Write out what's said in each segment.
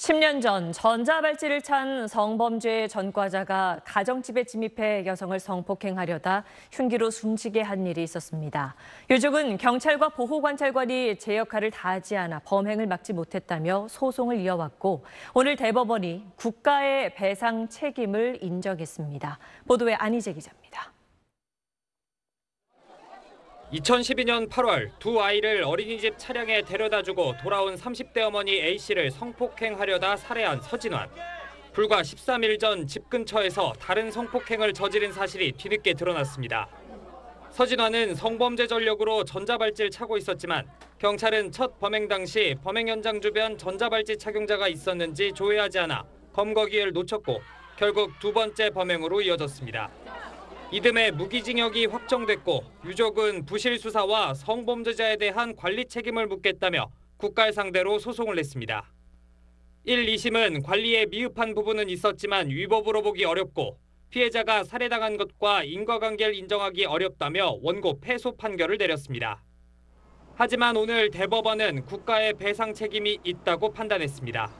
10년 전 전자발찌를 찬 성범죄 전과자가 가정집에 침입해 여성을 성폭행하려다 흉기로 숨지게 한 일이 있었습니다. 유족은 경찰과 보호관찰관이 제 역할을 다하지 않아 범행을 막지 못했다며 소송을 이어왔고 오늘 대법원이 국가의 배상 책임을 인정했습니다. 보도에 안희재 기자입니다. 2012년 8월 두 아이를 어린이집 차량에 데려다주고 돌아온 30대 어머니 A씨를 성폭행하려다 살해한 서진환. 불과 13일 전 집 근처에서 다른 성폭행을 저지른 사실이 뒤늦게 드러났습니다. 서진환은 성범죄 전력으로 전자발찌를 차고 있었지만 경찰은 첫 범행 당시 범행 현장 주변 전자발찌 착용자가 있었는지 조회하지 않아 검거 기회를 놓쳤고 결국 두 번째 범행으로 이어졌습니다. 이듬해 무기징역이 확정됐고 유족은 부실 수사와 성범죄자에 대한 관리 책임을 묻겠다며 국가를 상대로 소송을 냈습니다. 1, 2심은 관리에 미흡한 부분은 있었지만 위법으로 보기 어렵고 피해자가 살해당한 것과 인과관계를 인정하기 어렵다며 원고 패소 판결을 내렸습니다. 하지만 오늘 대법원은 국가의 배상 책임이 있다고 판단했습니다.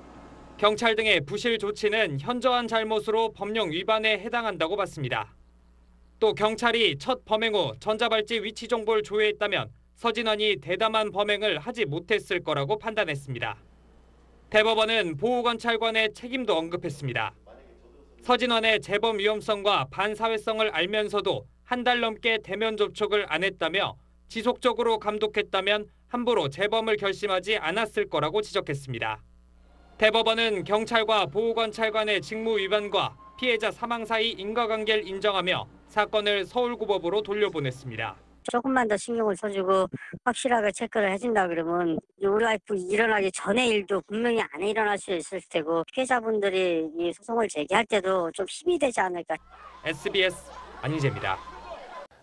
경찰 등의 부실 조치는 현저한 잘못으로 법령 위반에 해당한다고 봤습니다. 또 경찰이 첫 범행 후 전자발찌 위치 정보를 조회했다면 서진환이 대담한 범행을 하지 못했을 거라고 판단했습니다. 대법원은 보호관찰관의 책임도 언급했습니다. 서진환의 재범 위험성과 반사회성을 알면서도 한 달 넘게 대면 접촉을 안 했다며 지속적으로 감독했다면 함부로 재범을 결심하지 않았을 거라고 지적했습니다. 대법원은 경찰과 보호관찰관의 직무 위반과 피해자 사망 사이 인과관계를 인정하며 사건을 서울고법으로 돌려보냈습니다. 조금만 더 신경을 써주고 확실하게 체크를 해준다 그러면 우리 와이프 일어나기 전에 일도 분명히 안 일어날 수 있을 테고 피해자분들이 이 소송을 제기할 때도 좀 힘이 되지 않을까. SBS 안희재입니다.